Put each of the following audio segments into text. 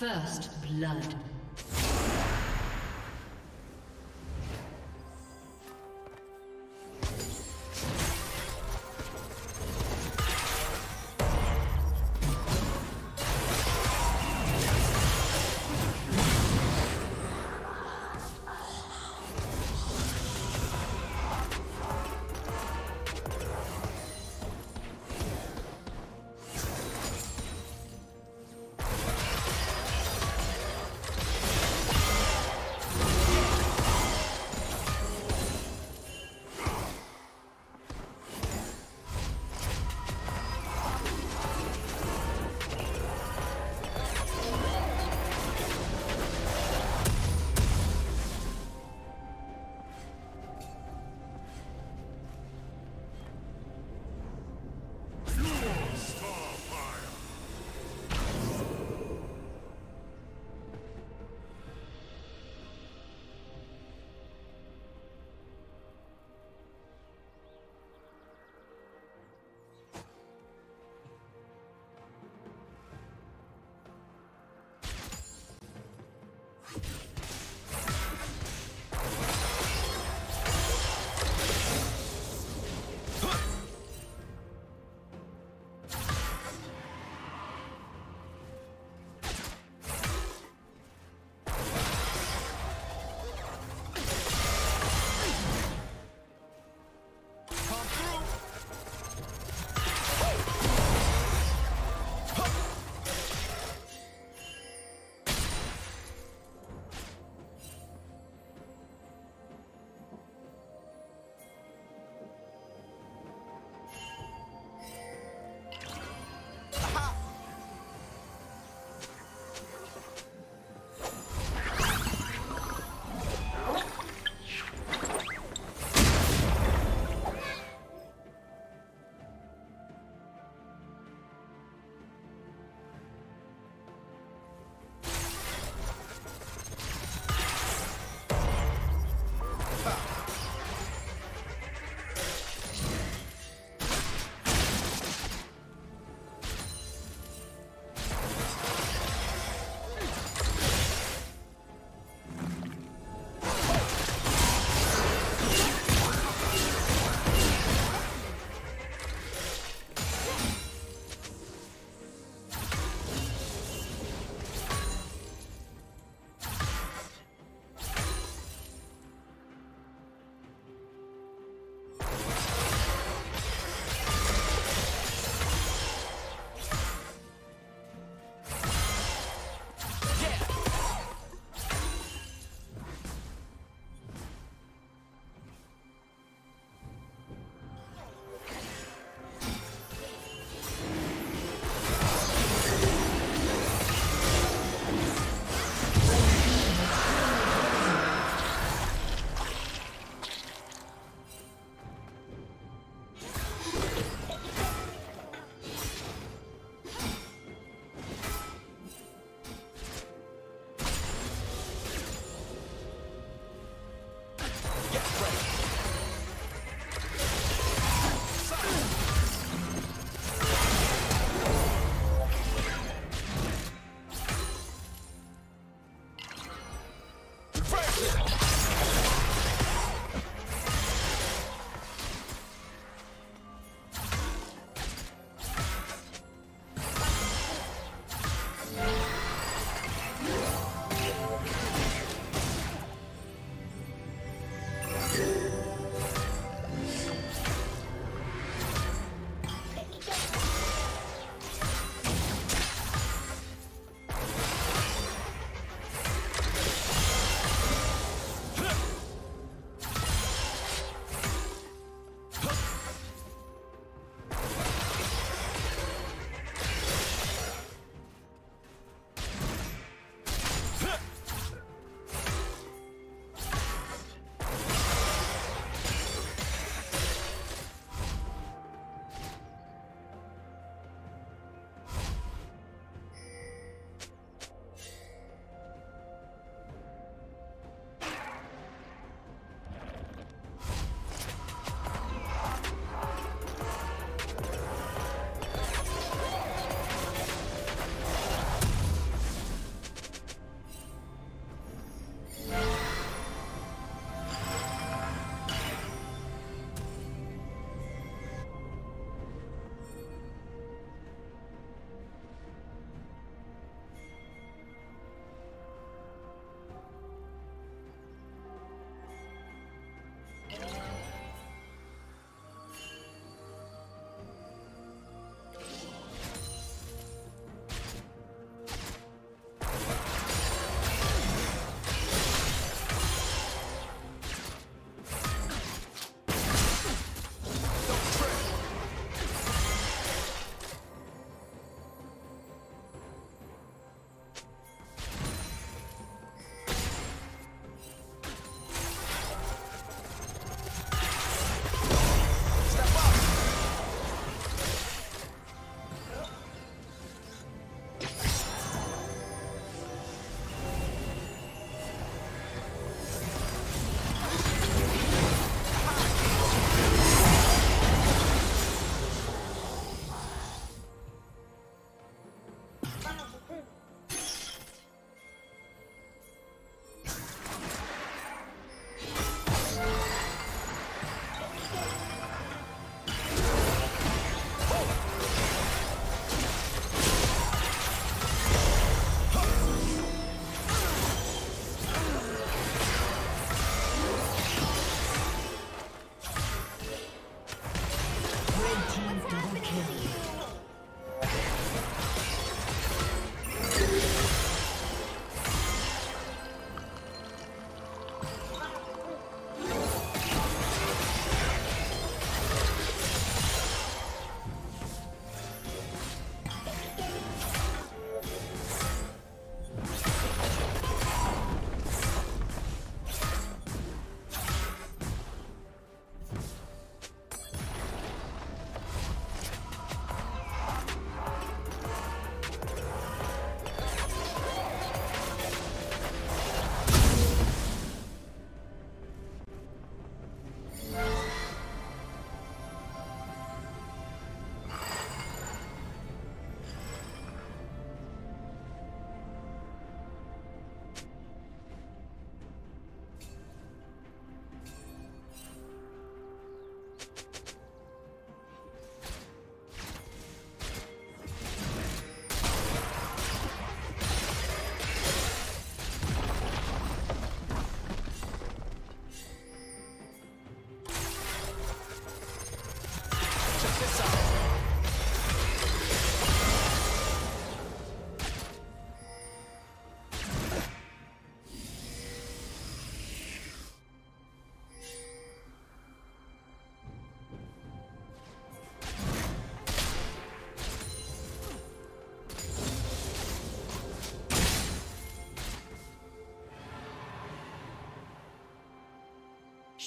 First blood.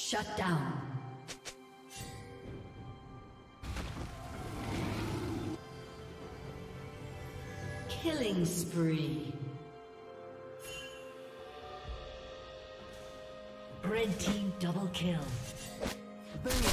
Shut down. Killing spree. Red team double kill. Boom.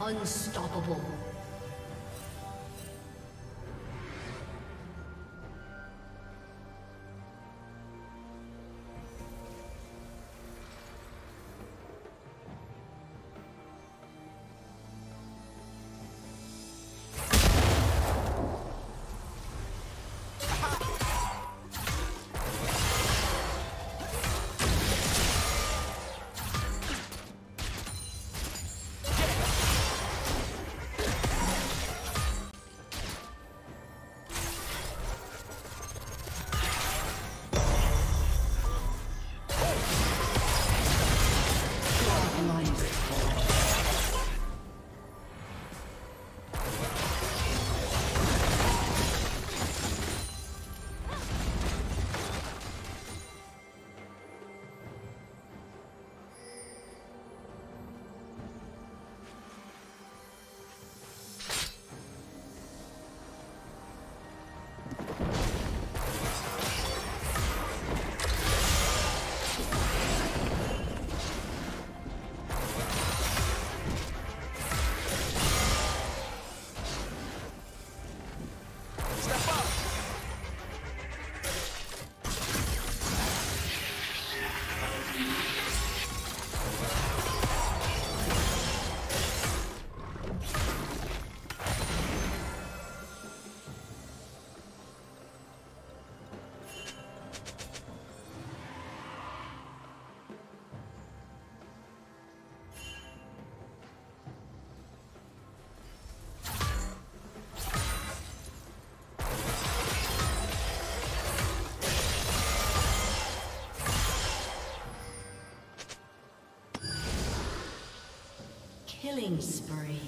Unstoppable. Killing spree.